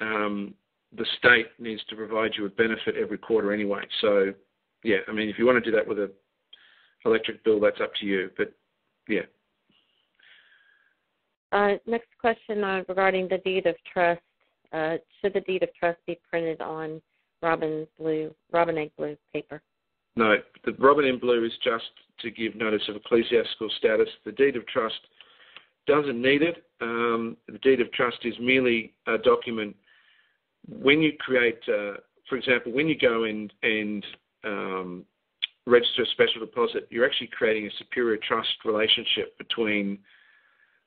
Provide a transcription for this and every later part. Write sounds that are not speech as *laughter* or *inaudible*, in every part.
um, the state needs to provide you a benefit every quarter anyway. So, yeah, I mean, if you want to do that with a electric bill, that's up to you. But yeah. Uh, next question uh, regarding the deed of trust. Uh, should the deed of trust be printed on robin blue, robin egg blue paper? No, the robin in blue is just to give notice of ecclesiastical status. The deed of trust doesn't need it. Um, the deed of trust is merely a document. When you create, uh, for example, when you go and, and um, register a special deposit, you're actually creating a superior trust relationship between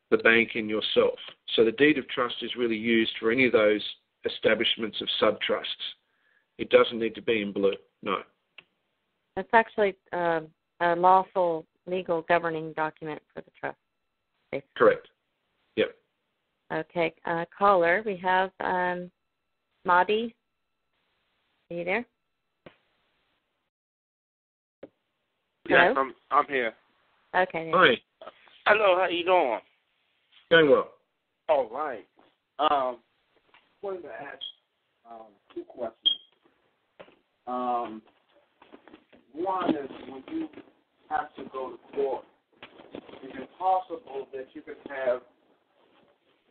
the bank and yourself. So the deed of trust is really used for any of those establishments of sub-trusts. It doesn't need to be in blue, no. It's actually uh, a lawful legal governing document for the trust. Basically. Correct. Yep. Okay, uh, caller, we have um, Madi. Are you there? Yes, I'm, I'm here. Okay. Hi. Hello, how you doing? Going well. All right. Um, wanted to ask um, two questions. Um, one is when you have to go to court, is it possible that you could have,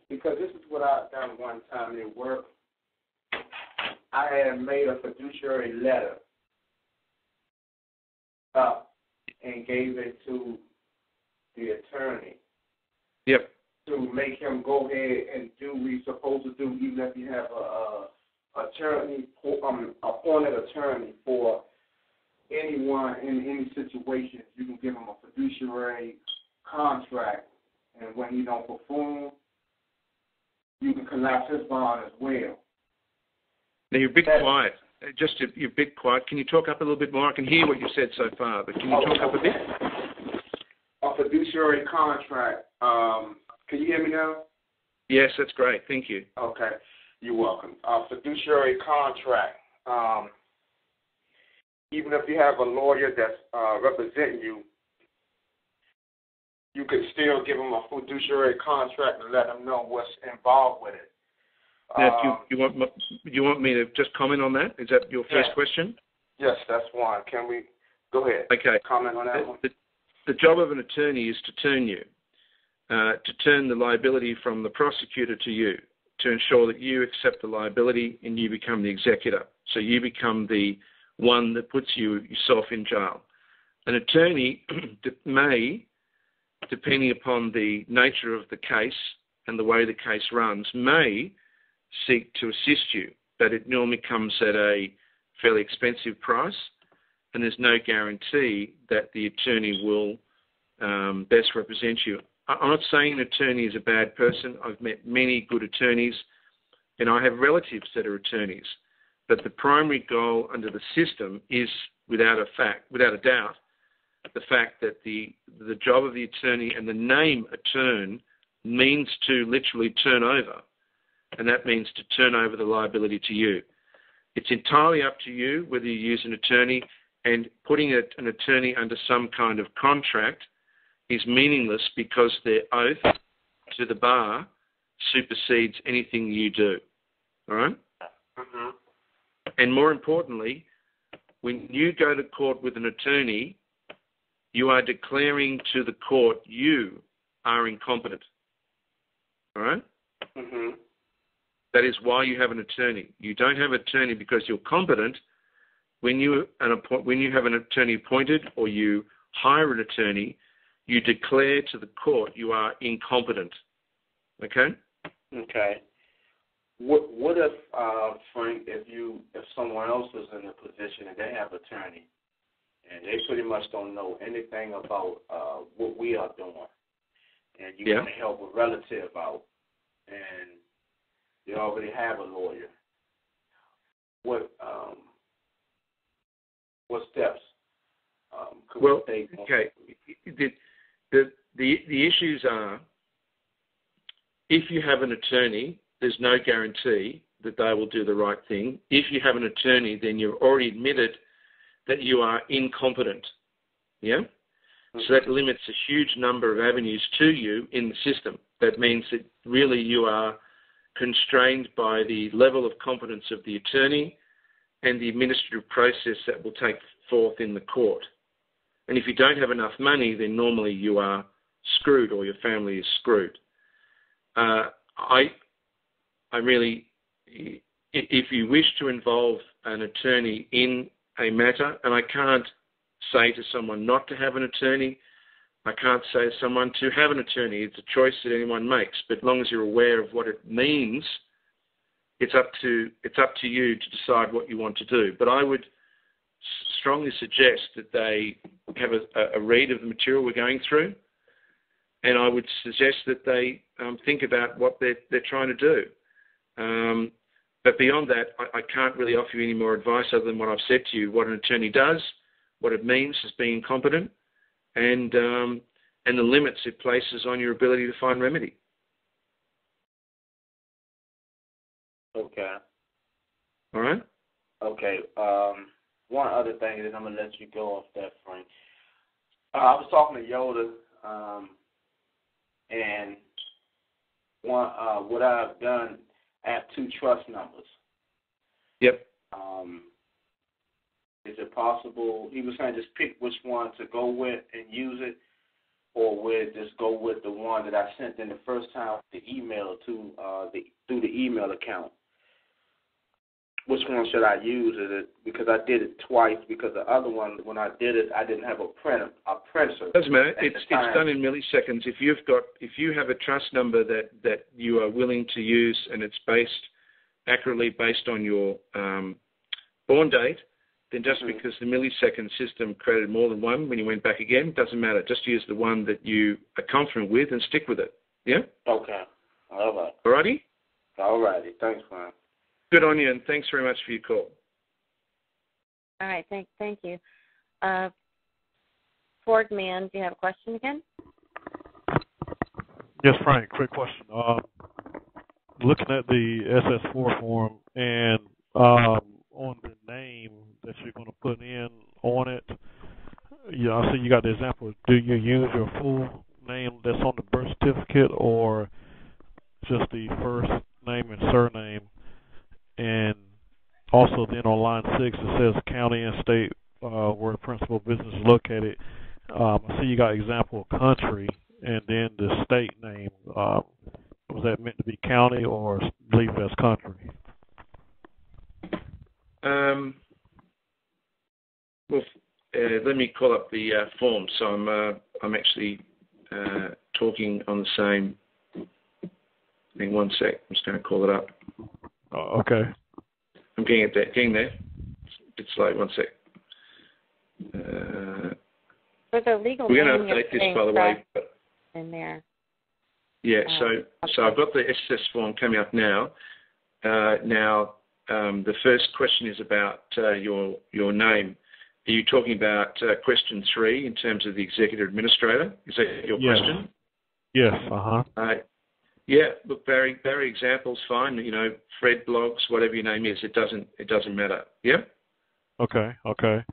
because this is what I've done one time at work, I had made a fiduciary letter up and gave it to the attorney. Yep. To make him go ahead and do what he's supposed to do, even if you have a, a attorney, um, appointed attorney for anyone in any situation, you can give him a fiduciary contract, and when he don't perform, you can collapse his bond as well. Now you're a bit quiet. Uh, just a, you're a bit quiet. Can you talk up a little bit more? I can hear what you've said so far, but can you talk up a bit? A fiduciary contract. Um, can you hear me now? Yes, that's great. Thank you. Okay, you're welcome. A fiduciary contract. Um, even if you have a lawyer that's uh, representing you, you can still give them a fiduciary contract and let them know what's involved with it. Now, um, you, you, want you want me to just comment on that? Is that your first yeah. question? Yes, that's one. Can we go ahead? Okay. Comment on that the, one. The, the job of an attorney is to turn you, uh, to turn the liability from the prosecutor to you, to ensure that you accept the liability and you become the executor. So you become the one that puts you yourself in jail. An attorney *clears throat* may, depending upon the nature of the case and the way the case runs, may seek to assist you, but it normally comes at a fairly expensive price, and there's no guarantee that the attorney will um, best represent you. I'm not saying an attorney is a bad person. I've met many good attorneys, and I have relatives that are attorneys. But the primary goal under the system is, without a fact, without a doubt, the fact that the the job of the attorney and the name attorn means to literally turn over, and that means to turn over the liability to you. It's entirely up to you whether you use an attorney, and putting a, an attorney under some kind of contract is meaningless because their oath to the bar supersedes anything you do. All right? mm-hmm. And more importantly, when you go to court with an attorney, you are declaring to the court you are incompetent. All right? mm-hmm. That is why you have an attorney. You don't have an attorney because you're competent. When you, an, when you have an attorney appointed or you hire an attorney, you declare to the court you are incompetent. Okay? Okay. What what if uh, Frank, if you if someone else is in a position and they have attorney, and they pretty much don't know anything about uh, what we are doing, and you yeah. want to help a relative out, and they already have a lawyer, what um, what steps um, could well, we take? Okay, the, the the the issues are if you have an attorney there's no guarantee that they will do the right thing. If you have an attorney, then you've already admitted that you are incompetent. Yeah? Mm-hmm. So that limits a huge number of avenues to you in the system. That means that really you are constrained by the level of competence of the attorney and the administrative process that will take forth in the court. And if you don't have enough money, then normally you are screwed or your family is screwed. Uh, I, I really, if you wish to involve an attorney in a matter, and I can't say to someone not to have an attorney, I can't say to someone to have an attorney. It's a choice that anyone makes, but as long as you're aware of what it means, it's up to it's up to you to decide what you want to do. But I would strongly suggest that they have a, a read of the material we're going through, and I would suggest that they um, think about what they're they're trying to do. Um, but beyond that, I, I, can't really offer you any more advice other than what I've said to you. What an attorney does, what it means as being competent, and um, and the limits it places on your ability to find remedy. Okay. All right. Okay. Um, one other thing is I'm gonna let you go off that, Frank. Uh, I was talking to Yoda, um, and one uh, what I've done. I have two trust numbers. Yep. Um, is it possible? He was saying just pick which one to go with and use it, or would just go with the one that I sent in the first time, the email to uh, the through the email account which one should I use? Is it because I did it twice? Because the other one, when I did it, I didn't have a printer, a printer. Doesn't matter. It's it's done in milliseconds. If you've got if you have a trust number that that you are willing to use and it's based accurately based on your um, born date, then just mm-hmm. because the millisecond system created more than one when you went back again, doesn't matter. Just use the one that you are confident with and stick with it. Yeah. Okay. All right. Alrighty. Alrighty. Thanks, man. Good on you, and thanks very much for your call. All right, thank thank you. Uh, Ford Man, do you have a question again? Yes, Frank. Quick question. Um, looking at the SS4 form and um, on the name that you're going to put in on it, yeah, I see you got the example. Do you use your full name that's on the birth certificate, or just the first name and surname? and also then on line six it says county and state uh, where principal business is located. Um, I see you got example country and then the state name. Um, was that meant to be county or leave it as country? Um, let me call up the uh, form. So I'm uh, I'm actually uh, talking on the same thing. One sec. I'm just going to call it up. Oh, okay. I'm getting it there. Getting there. It's a bit slow. One sec. Uh, For the legal we're going to update this, by the way. But, in there. Yeah. Uh, so okay. so I've got the SS form coming up now. Uh, now um, the first question is about uh, your your name. Are you talking about uh, question three in terms of the executive administrator? Is that your question? Yes. Uh-huh. Uh, yeah, look, Barry. Barry examples fine. You know, Fred Bloggs, whatever your name is, it doesn't it doesn't matter. Yeah. Okay. Okay.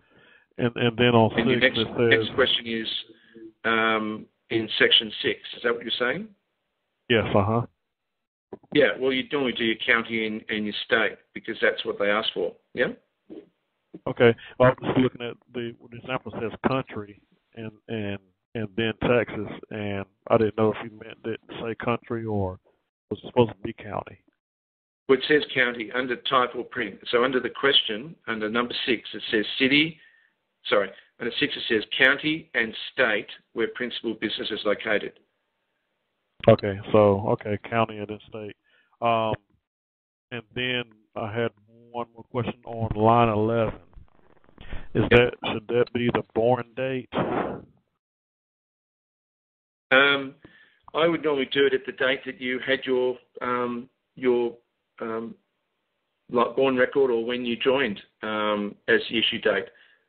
And and then on and six, next, next question is um, in section six. Is that what you're saying? Yes. Uh huh. Yeah. Well, you normally do your county and, and your state because that's what they ask for. Yeah. Okay. Well, I'm just looking at the, the example says country and and and then Texas, and I didn't know if you meant it say country or was it supposed to be county. Well, it says county under type or print. So under the question, under number six, it says city. Sorry, under six it says county and state where principal business is located. Okay, so okay, county and then state. Um, and then I had one more question on line eleven. Is that should that be the born date? Um, I would normally do it at the date that you had your um, your um, like born record or when you joined um, as the issue date.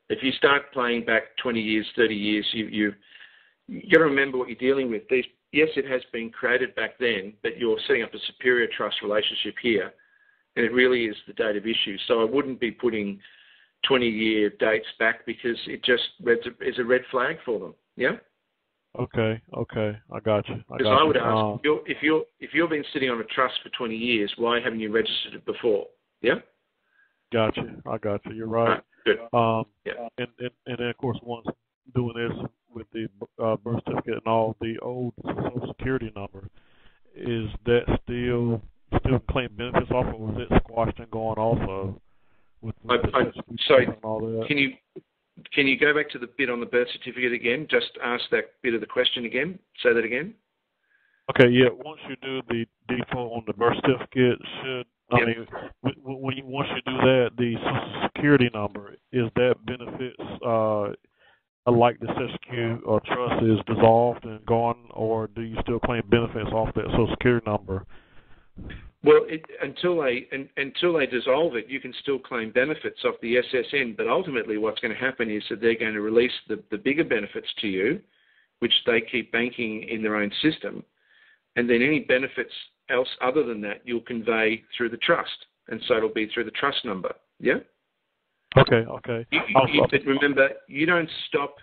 If you start playing back 20 years, 30 years, you you you got to remember what you're dealing with. These, yes, it has been created back then, but you're setting up a superior trust relationship here, and it really is the date of issue. So I wouldn't be putting 20 year dates back because it just is a red flag for them. Yeah. Okay, okay, I got you. Because I, I, would ask um, if you're if you're if you've been sitting on a trust for 20 years, why haven't you registered it before? Yeah. Gotcha. I got you. You're right. right good. Um, yeah. And, and and then of course once doing this with the uh, birth certificate and all, the old Social Security number, is that still still claim benefits off, or was it squashed and gone also? With, I, I, sorry, can you can you go back to the bit on the birth certificate again? Just ask that bit of the question again. Say that again. Okay, yeah. Once you do the default on the birth certificate, should I yep. mean when you once you do that, the Social Security number is that benefits uh, like the Security or trust is dissolved and gone, or do you still claim benefits off that Social Security number? Well, it, until they and, until they dissolve it, you can still claim benefits off the SSN. But ultimately, what's going to happen is that they're going to release the, the bigger benefits to you, which they keep banking in their own system, and then any benefits else other than that you'll convey through the trust, and so it'll be through the trust number. Yeah. Okay. Okay. You, you, remember, you don't stop.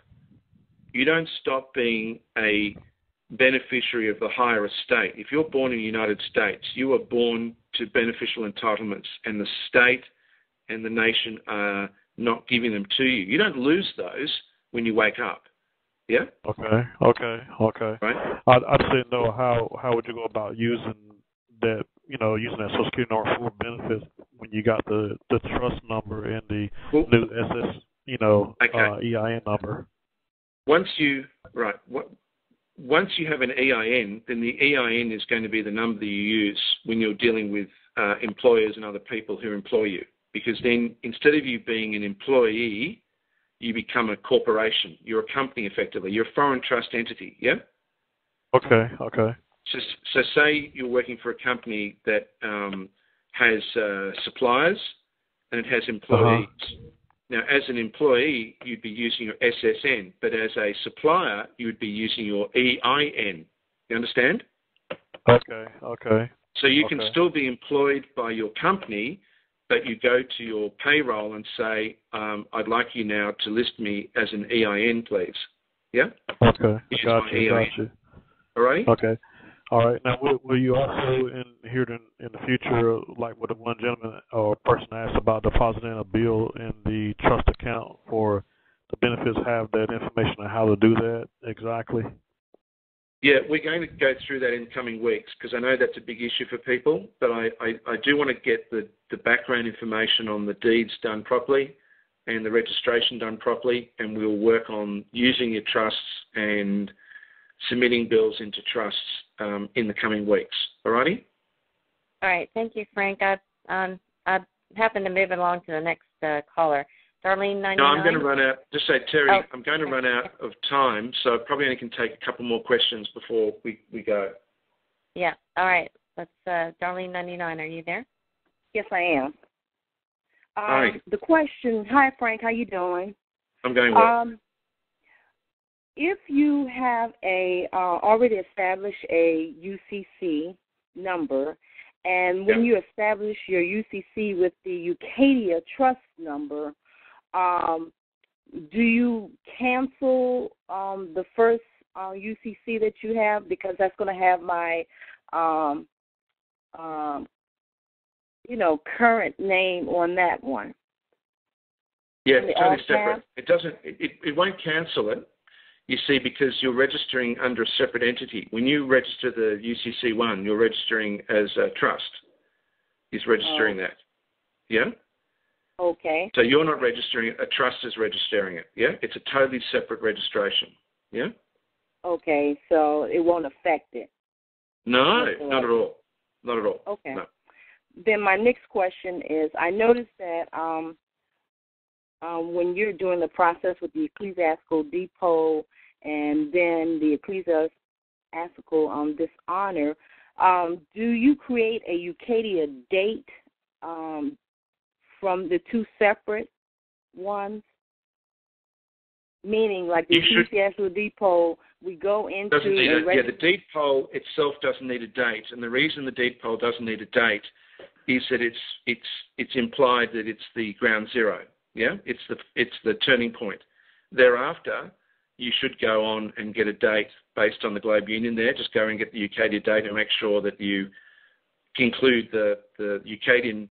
You don't stop being a beneficiary of the higher estate. If you're born in the United States, you are born to beneficial entitlements, and the state and the nation are not giving them to you. You don't lose those when you wake up. Yeah. Okay. Okay. Okay. Right. I, I just didn't know how how would you go about using that you know using that Social Security number for benefits when you got the the trust number and the well, new SS you know okay. uh, EIN number. Once you right, what once you have an EIN, then the EIN is going to be the number that you use when you're dealing with uh, employers and other people who employ you. Because then instead of you being an employee, you become a corporation. You're a company effectively. You're a foreign trust entity, yeah? Okay, okay. So, so say you're working for a company that um, has uh, suppliers and it has employees. Uh-huh. Now, as an employee, you'd be using your SSN, but as a supplier, you would be using your EIN. You understand? Okay, okay. So you okay. can still be employed by your company, but you go to your payroll and say, um, I'd like you now to list me as an EIN, please. Yeah? Okay, got you, got you. All right? Okay. All right. Now, will, will you also in here in, in the future, like what the one gentleman or person asked about depositing a bill in the trust account for the benefits, have that information on how to do that exactly? Yeah, we're going to go through that in coming weeks because I know that's a big issue for people. But I, I, I do want to get the, the background information on the deeds done properly and the registration done properly, and we'll work on using your trusts and submitting bills into trusts um, in the coming weeks. Alrighty? All right. Thank you, Frank. I um, I happen to move along to the next uh, caller. Darlene, 99. No, I'm going to run out. Just say, Terry, oh. I'm going to run out of time, so probably only can take a couple more questions before we, we go. Yeah. All right. Let's, uh, Darlene, 99, are you there? Yes, I am. Um, hi. The question, hi, Frank, how you doing? I'm going well. Um, if you have a uh, already established a UCC number, and when you establish your UCC with the Ucadia Trust number, um, do you cancel um, the first uh, UCC that you have because that's going to have my, um, um, you know, current name on that one? Yeah, it's totally separate. It doesn't. It, it, it won't cancel it. You see, because you're registering under a separate entity. When you register the UCC1, you're registering as a trust. Is registering oh. that. Yeah? Okay. So you're not registering it, a trust is registering it. Yeah? It's a totally separate registration. Yeah? Okay, so it won't affect it. No, not at all. Not at all. Okay. No. Then my next question is I noticed that um, um, when you're doing the process with the ecclesiastical deed poll and then the ecclesiastical um, dishonor, um, do you create a Ucadia date um, from the two separate ones? Meaning, like the ecclesiastical deed poll, we go into a, a yeah. The deed poll itself doesn't need a date, and the reason the deed poll doesn't need a date is that it's it's it's implied that it's the ground zero. Yeah, it's the it's the turning point. Thereafter, you should go on and get a date based on the Globe Union there. Just go and get the Ucadia date and make sure that you include the, the Ucadian